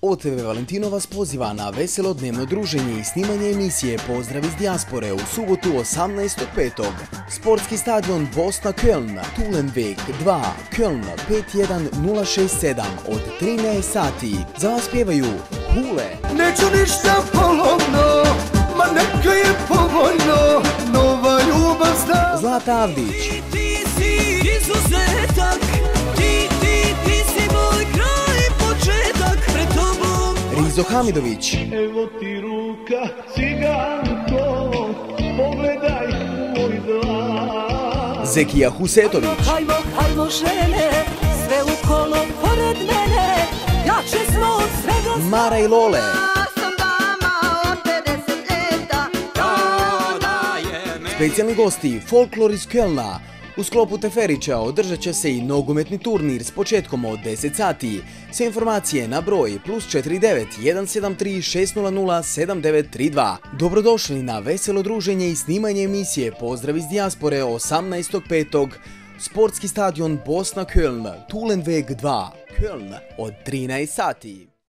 OTV Valentino vas poziva na veselo dnevno druženje i snimanje emisije Pozdrav iz dijaspore u subotu 18.5. Sportski stadion Bosna Köln, Tulenweg 2, Köln 51067 od 13 sati. Za vas pjevaju Hule, Neću ništa polovno, ma neka je povoljno, nova ljubav zna. Zlata Avdić, Ti si Rizo Hamidović, Evo ti ruka, ciganko, pogledaj moj dlan. Zekija Husetović, Hajmo, hajmo žene Sve u kolo pored mene. Jače smo od svega Mara i Lole, sam dama od 50 leta. Specijalni gosti Folklor iz Kölna. U sklopu Teferića održat će se i nogometni turnir s početkom od 10 sati. Sve informacije na broj plus 49 173 600 7932. Dobrodošli na veselo druženje i snimanje emisije Pozdrav iz dijaspore 18.5. Sportski stadion Bosna Köln, Tulenweg 2, Köln od 13 sati.